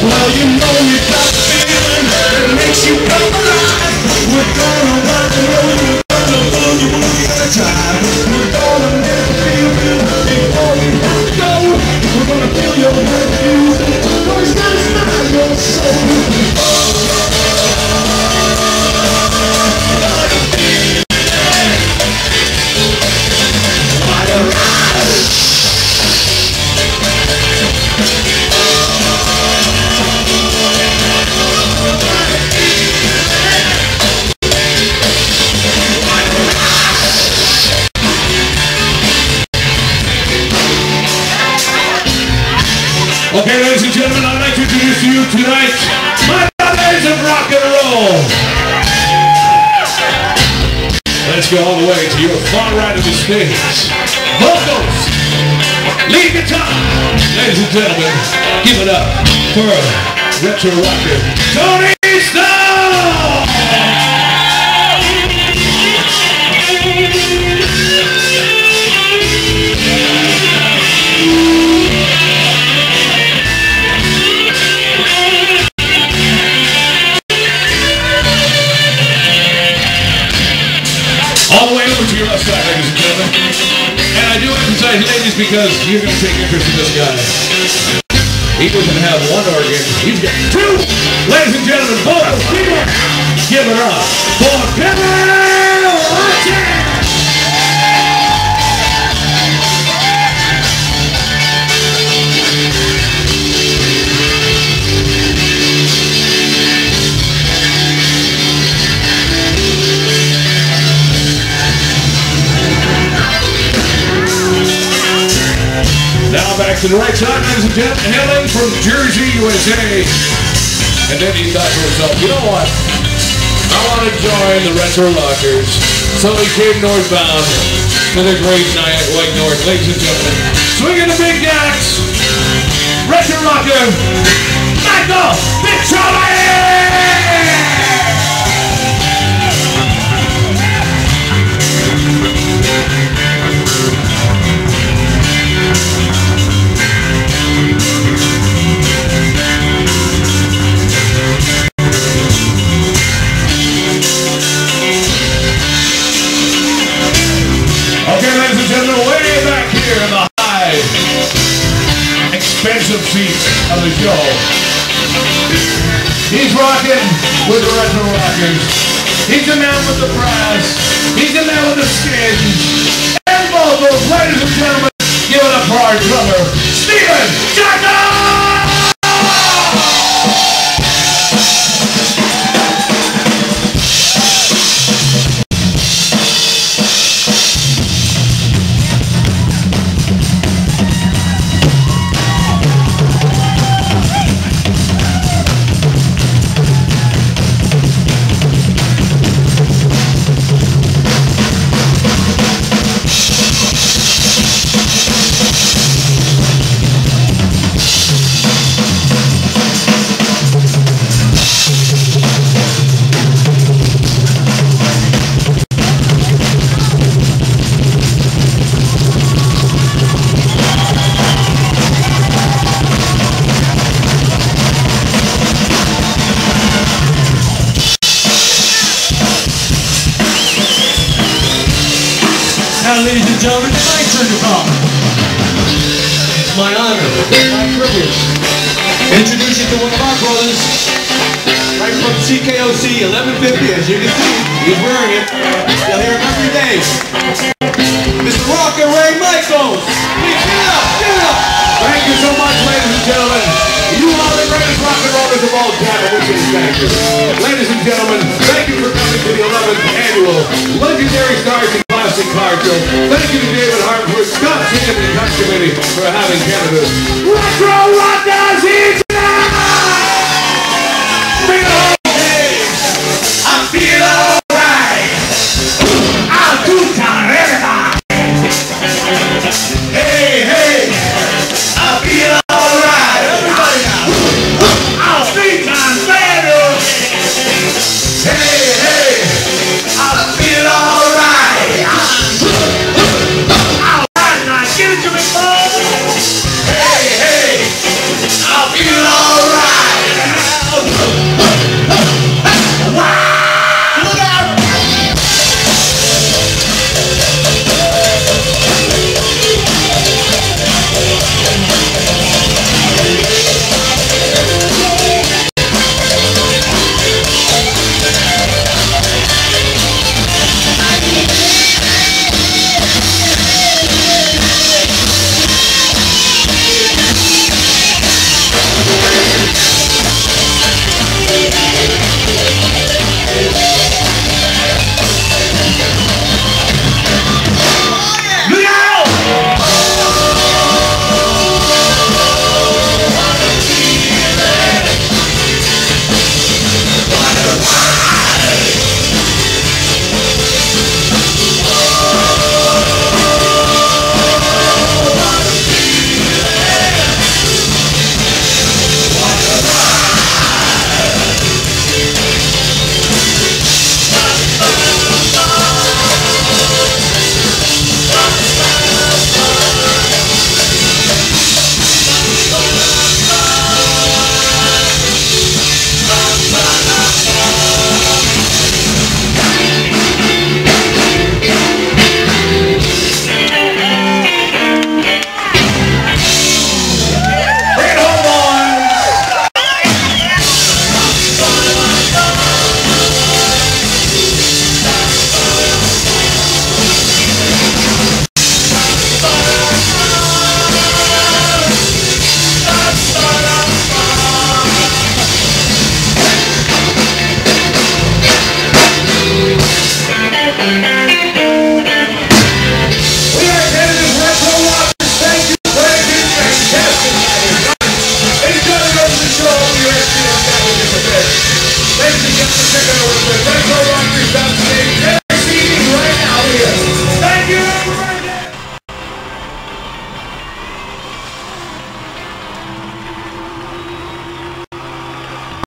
Well, you know you got a feeling that makes you come alive. We're gonna rock and roll, you tonight my brothers of rock and roll. Let's go all the way to your far right of the stage. Vocals, lead guitar. Ladies and gentlemen, give it up for retro rocker Tony because you're going to take interest in this guy. He doesn't have one organ, he's got two! Ladies and gentlemen, both people, give it up for Kevin to the right side, ladies and gentlemen, hailing from Jersey, USA. And then he thought to himself, you know what? I want to join the Retro Rockers. So he came northbound to the great night, White North. Ladies and gentlemen, swinging the big axe, Retro Rocker, Michael rocking with the Retro Rockers. He's the man with the brass. He's the man with the skin. And vocals, ladies and gentlemen, give it up for our drummer, gentlemen, it's my turn to talk. It's my honor, my privilege, introduce you to one of our brothers, right from CKOC 1150, as you can see, he's wearing it. You'll hear him every day. Mr. Rocker Ray Michaels. Please give it up, give it up. Thank you so much, ladies and gentlemen. You are the greatest rock and rollers of all time, and we say thank you. Ladies and gentlemen, thank you for coming to the 11th annual Legendary Stars and Classic Thank you to David Hartford, Scott and Touch Committee for having Canada's Retro Rockers Let's take it over to